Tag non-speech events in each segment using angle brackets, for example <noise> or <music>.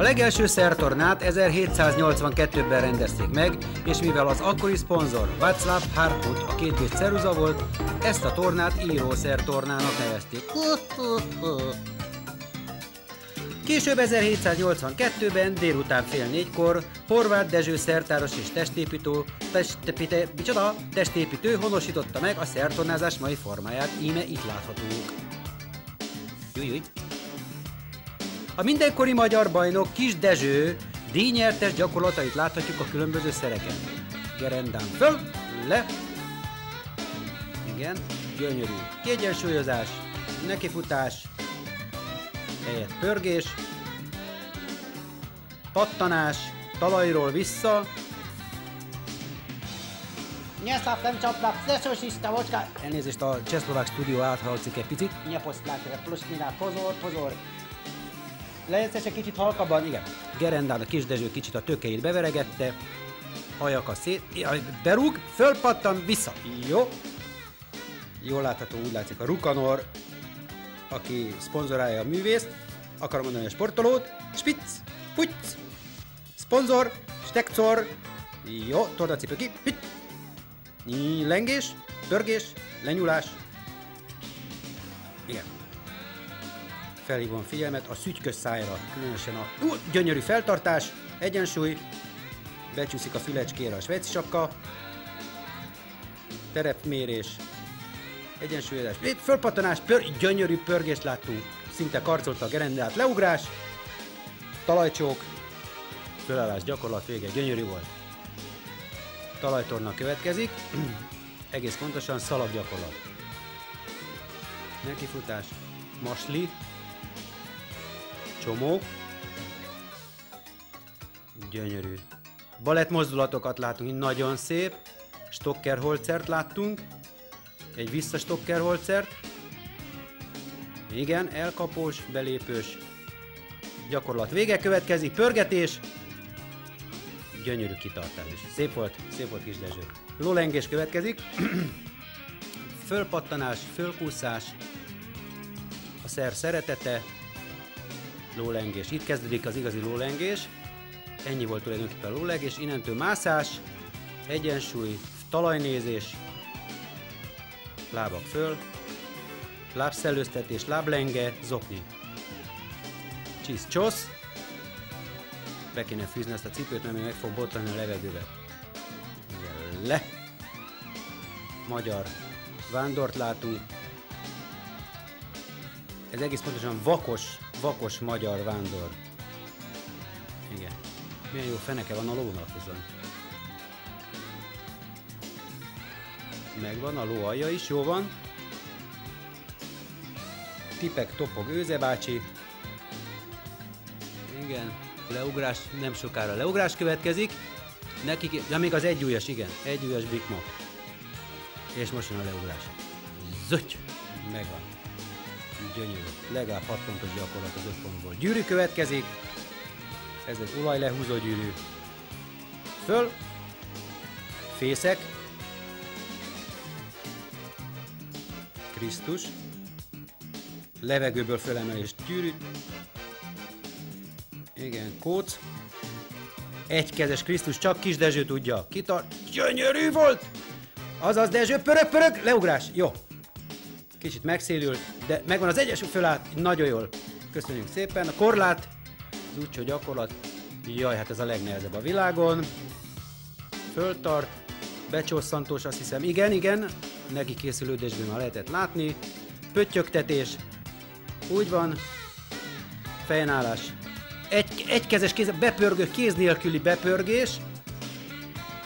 A legelső szertornát 1782-ben rendezték meg, és mivel az akkori szponzor Václav Harput a két ceruza volt, ezt a tornát írószertornának nevezték. Később 1782-ben délután fél négykor Horváth Dezső szertáros és testépítő, testépítő, micsoda, testépítő honosította meg a szertornázás mai formáját, íme itt láthatók. Júj, A mindenkori magyar bajnok Kis Dezső díjnyertes gyakorlatait láthatjuk a különböző szereken. Gerendán föl, le, igen, gyönyörű. Kiegyensúlyozás, nekifutás, helyett pörgés, pattanás, talajról vissza, Nyeszlap nem csaplap, leszosista, vocska. elnézést a csehszlovák stúdió áthallatszik egy picit, Nyeposztlákra, pluszminál, pozor, pozor. Lehetsz egy kicsit halkabban, igen. Gerendán a kis Dezső kicsit a tökeit beveregette, a szét, berúg, fölpattan, vissza. Jó. Jól látható, úgy látszik a Rukanor, aki szponzorálja a művészt, akarom mondani a sportolót, spitz, puc, szponzor, stekcor, jó, tordacipő ki, Nyi, lengés, pörgés, lenyulás, igen. Felhívom a figyelmet a szügykös szájra, különösen a ú, gyönyörű feltartás, egyensúly, becsúszik a fülecskére a svejci sapka, terepmérés, egyensúlyozás, fölpattanás, pör, gyönyörű pörgést láttunk, szinte karcolta a gerendát, leugrás, talajcsók, fölállás gyakorlat vége, gyönyörű volt. Talajtorna következik, <clears throat> egész pontosan szalaggyakorlat. Nekifutás, masli, csomó, gyönyörű. Balett mozdulatokat látunk, nagyon szép, Stockerholzert láttunk, egy vissza Stockerholzert, igen, elkapós, belépős, gyakorlat vége következik, pörgetés, gyönyörű kitartás. Szép volt, szép volt kis Dezső. Lólengés következik, <clears throat> fölpattanás, fölkúszás, a szer szeretete, lólengés. Itt kezdődik az igazi lólengés. Ennyi volt tulajdonképpen a lólengés. Innentől mászás, egyensúly, talajnézés, lábak föl, lábszellőztetés, láblenge, zokni. Csisz, csosz. Be kéne fűzni ezt a cipőt, mert még meg fog botlani a levegőbe. Le. Magyar vándort látunk. Ez egész pontosan vakos, vakos magyar vándor. Igen. Milyen jó feneke van a lónak viszont. Megvan a ló alja is, jó van. Tipek, topog, őze bácsi. Igen, leugrás, nem sokára leugrás következik. Nekik, de még az egyújas, igen, egyújas bikma. És most jön a leugrás. Zöty! Megvan. Gyönyörű. Legalább 6 pontos gyakorlat az 5 pontból. Gyűrű következik. Ez egy olajlehúzó gyűrű. Föl. Fészek. Krisztus. Levegőből fölemelés gyűrű. Igen, kóc. Egykezes Krisztus, csak kis Dezső tudja. Kitart. Gyönyörű volt! Azaz Dezső, pörög, pörög, leugrás. Jó. Kicsit megszélült, de megvan az egyes fölállt, nagyon jól. Köszönjük szépen. A korlát, az úgyhogy gyakorlat. Jaj, hát ez a legnehezebb a világon. Föltart, becsosszantós, azt hiszem. Igen, igen, neki készülődésben már lehetett látni. Pöttyögtetés, úgy van. Fejnállás. Egy, egykezes kéz, bepörgő, kéz nélküli bepörgés.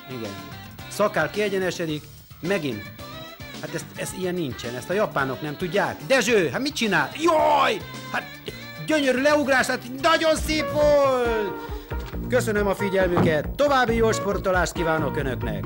Igen. Szakál kiegyenesedik, megint. Hát ezt, ezt ilyen nincsen, ezt a japánok nem tudják. Dezső, hát mit csinál? Jaj! Hát gyönyörű leugrás, hát nagyon szép volt! Köszönöm a figyelmüket, további jó sportolást kívánok Önöknek!